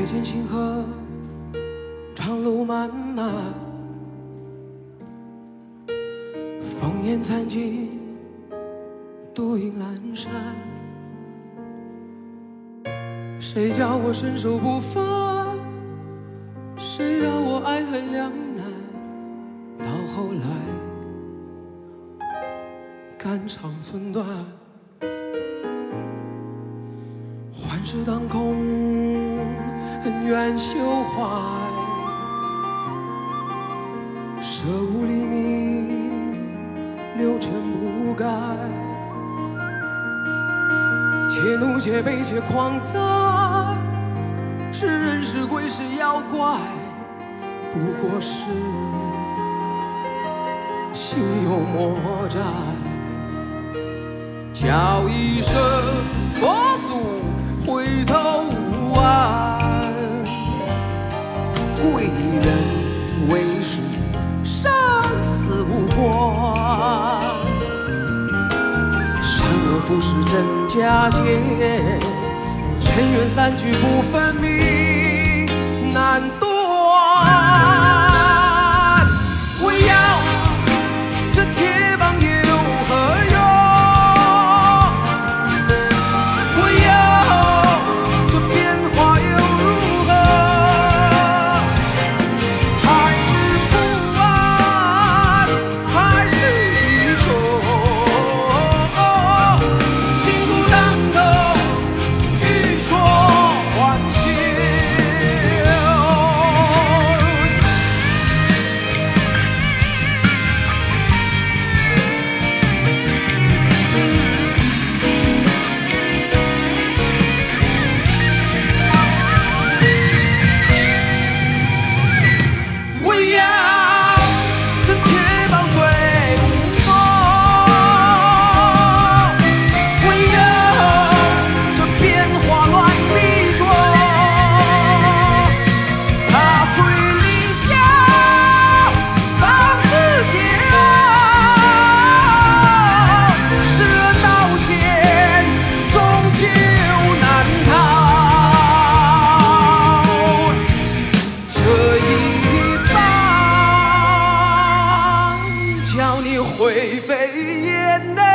阅尽星河，长路漫漫，烽烟残尽，独影阑珊。谁叫我身手不凡？谁让我爱恨两难？到后来，肝肠寸断。幻世当空，恩怨休怀，舍吾黎明，六尘不改。且怒且悲且狂哉，是人是鬼是妖怪，不过是心有魔债。叫一声佛善恶浮世真假界，尘缘散聚不分明，难断。灰飞烟灭。